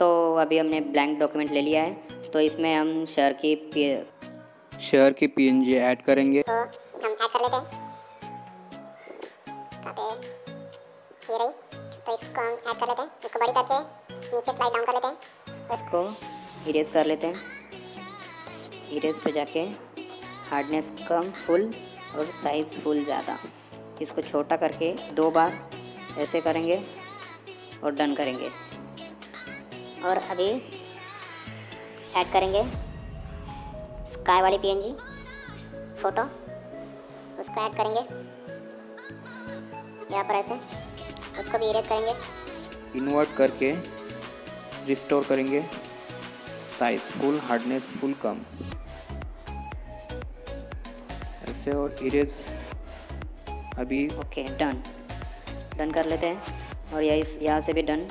तो अभी हमने ब्लैंक डॉक्यूमेंट ले लिया है। तो इसमें हम शहर की शहर की पीएनजी ऐड करेंगे। तो हम ऐड कर लेते हैं। ये रही। तो इसको हम ऐड कर लेते हैं। इसको बड़ी करके नीचे स्लाइड डाउन कर लेते हैं। उसको इरेज कर लेते हैं। इरेज पे जाके हार्डनेस कम फुल और साइज़ फुल ज़्यादा। इसको छोटा करके दो बार ऐसे करेंगे। और डन करेंगे। और अभी ऐड करेंगे। स्काई वाली पीएनजी फ़ोटो उसको ऐड करेंगे। यहाँ पर ऐसे उसको भी इरेज करेंगे। इन्वर्ट करके रिस्टोर करेंगे। साइज़ फुल हार्डनेस फुल कम। ऐसे और इरेज अभी ओके डन डन कर लेते हैं। और यही यहाँ से भी डन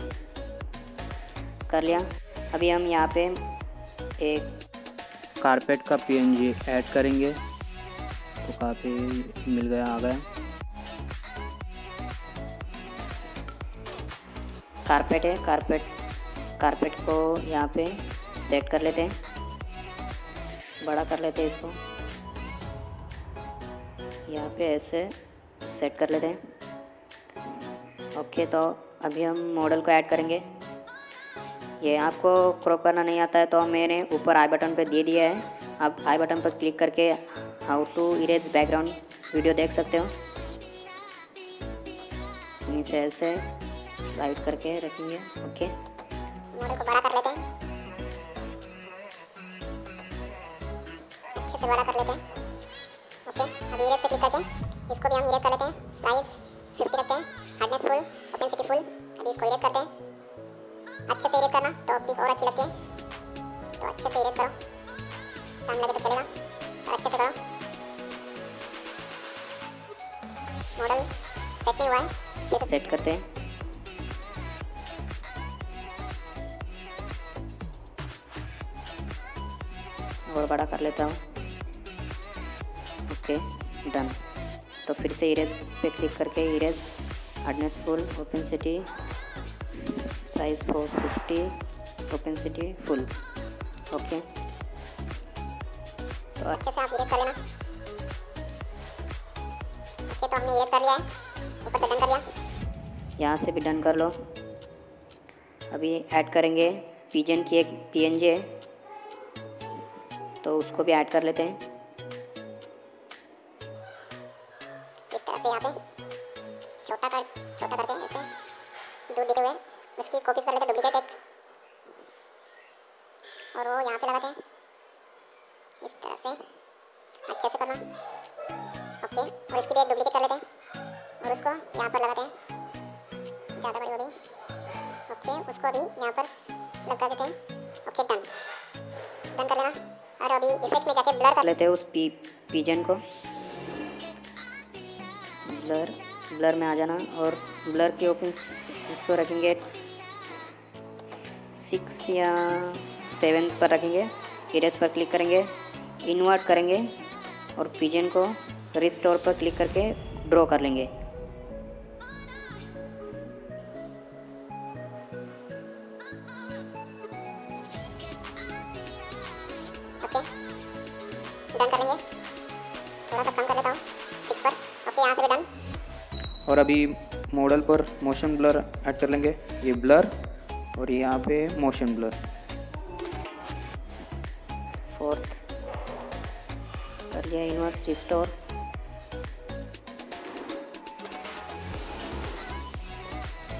कर लिया. अभी हम यहाँ पे एक कारपेट का पीएनजी ऐड करेंगे. तो काफ़ी मिल गया आ गया. कारपेट है. कारपेट कारपेट को यहाँ पे सेट कर लेते हैं. बड़ा कर लेते हैं इसको. यहाँ पे ऐसे सेट कर लेते हैं. ओके तो अभी हम मॉडल को ऐड करेंगे। ये आपको क्रॉप करना नहीं आता है तो मैंने ऊपर आई बटन पे दे दिया है। आप आई बटन पर क्लिक करके how to erase background video देख सकते हो। नीचे ऐसे स्लाइड करके रखेंगे ओके। मॉडल को बड़ा कर लेते हैं। अच्छे से बड़ा कर लेते हैं। ओके अभी इरेज पे क्लिक करके इसको भी हम इरेज कर लेते हैं। अच्छे से इरेज करना तो पिक और अच्छी लगती है। तो अच्छे से इरेज करो। टाइम लगे तो चलेगा, और अच्छे से करो। मॉडल सेट नहीं हुआ है। फिर से सेट करते हैं। और बड़ा कर लेता हूँ। Okay, done. तो फिर से इरेज पे क्लिक करके erase hardness full opacity size four fifty opacity full okay तो अच्छे से आप इरेज कर लेना। ओके तो हमने इरेज कर लिया है। ऊपर से डन कर लिया। यहाँ से भी डन कर लो। अभी ऐड करेंगे पीजन की एक पीएनजी तो उसको भी ऐड कर लेते हैं। उसकी कॉपी कर लेते डुप्लीकेट एक। और वो यहाँ पे लगाते हैं। इस तरह से। अच्छे से करना। ओके, और इसकी भी एक डुप्लीकेट कर लेते हैं। और उसको यहाँ पर लगाते हैं। ज़्यादा बड़ी हो गई। ओके, उसको अभी यहाँ पर लगा देते हैं। ओके डन डन कर लेना। और अभी इफ़ेक्ट में जाके ब्लर कर लेते हैं उस पी पीजन को। ब्लर ब्लर में आ जाना। और ब्लर के ओपन इसको रखेंगे सिक्स या सेवन पर रखेंगे इरेज पर क्लिक करेंगे इन्वर्ट करेंगे और पिजन को रिस्टोर पर क्लिक करके ड्रॉ कर लेंगे। ओके डन कर लेंगे थोड़ा सा कम कर लेता हूँ सिक्स पर। ओके यहाँ से भी डन और अभी मॉडल पर मोशन ब्लर ऐड कर लेंगे। ये ब्लर और यहाँ पे मोशन ब्लर फोर्थ कर रिस्टोर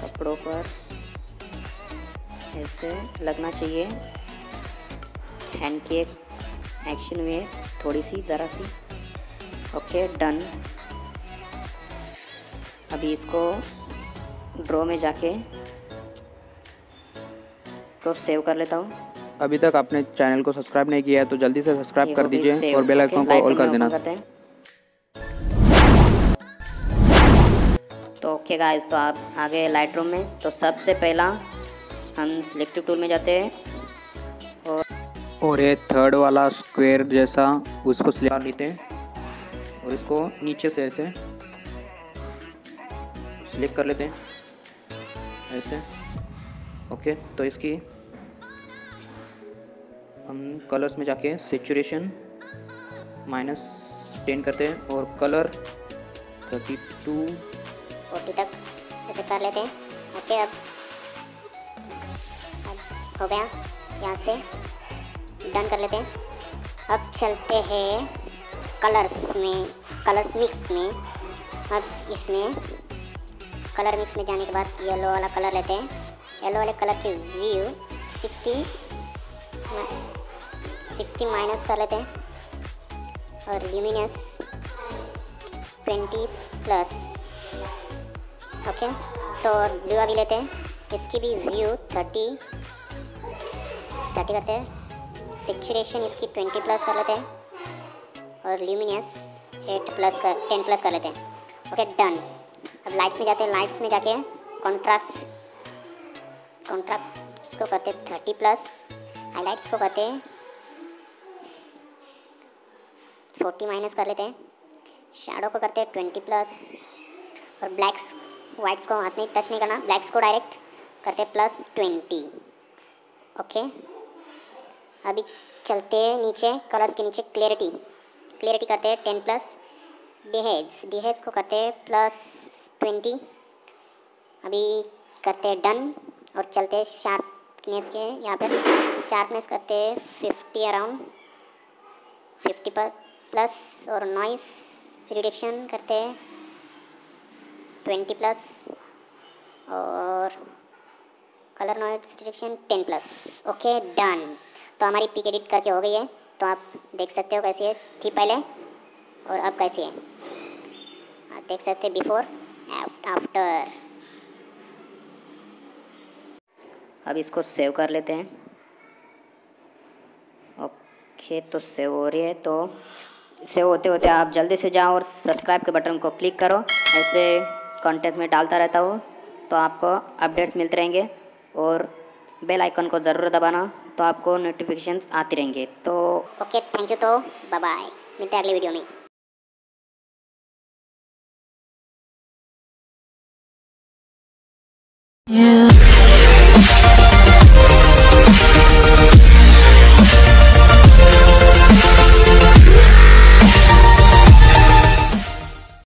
कपड़ों पर ऐसे लगना चाहिए. हैंड की एक एक्शन में थोड़ी सी, ज़रा सी. ओके डन अभी इसको ड्रॉ में जाके तो सेव कर लेता हूँ। अभी तक आपने चैनल को सब्सक्राइब नहीं किया है तो जल्दी से सब्सक्राइब कर दीजिए और बेल आइकन को ऑल कर देना। तो ओके गाइस तो आप आगे लाइट रूम में। तो सबसे पहला हम सिलेक्टिव टूल में जाते हैं। और और ये थर्ड वाला स्क्वायर जैसा उसको सिलेक्ट कर लेते हैं। और इसको नीचे से ऐसे सिलेक्ट कर लेते हैं। ऐसे। ओके तो इसकी हम कलर्स में जाके सेचुरेशन माइनस टेन करते हैं और कलर थर्टी टू फोर्टी तक ऐसे कर लेते हैं। ओके अब अब हो गया, यहाँ से डन कर लेते हैं। अब चलते हैं कलर्स में कलर्स मिक्स में। अब इसमें कलर मिक्स में जाने के बाद येलो वाला कलर लेते हैं। येलो वाले कलर की व्यू सिक्सटी सिक्सटी माइनस कर लेते हैं। और ल्यूमिनस ट्वेंटी प्लस ओके तो ब्लू अभी लेते हैं। इसकी भी व्यू थर्टी थर्टी करते हैं। सिचुएशन इसकी ट्वेंटी प्लस कर लेते हैं। और ल्यूमिनियस एट प्लस कर टेन प्लस कर लेते हैं। ओके डन अब लाइट्स में जाते हैं। लाइट्स में जाके कॉन्ट्रास्ट कॉन्ट्रास्ट को करते थर्टी प्लस हाईलाइट्स को करते फोर्टी माइनस कर लेते हैं. शेडो को करते हैं ट्वेंटी प्लस और ब्लैक्स वाइट्स को हाथ नहीं टच नहीं करना. ब्लैक्स को डायरेक्ट करते हैं प्लस ट्वेंटी ओके अभी चलते हैं नीचे कलर्स के नीचे क्लियरिटी क्लियरिटी करते हैं टेन प्लस डिहेज डिहेज को करते हैं प्लस ट्वेंटी अभी करते हैं डन और चलते शार्पनेस के, यहाँ पर शार्पनेस करते हैं फिफ्टी अराउंड फिफ्टी पर प्लस और नॉइस रिडक्शन करते हैं ट्वेंटी प्लस और colour noise reduction ten plus okay done तो हमारी पिक एडिट करके हो गई है। तो आप देख सकते हो कैसी है। थी पहले और अब कैसी है। आप देख सकते बिफोर आफ्टर अब इसको सेव कर लेते हैं। ओके तो सेव हो रही है तो सेव होते होते आप जल्दी से जाओ और सब्सक्राइब के बटन को क्लिक करो। ऐसे कंटेंट्स में डालता रहता हूँ तो आपको अपडेट्स मिलते रहेंगे और बेल आइकन को ज़रूर दबाना तो आपको नोटिफिकेशंस आती रहेंगे। तो ओके थैंक यू तो बाय बाय मिलते हैं अगली वीडियो में। Yeah.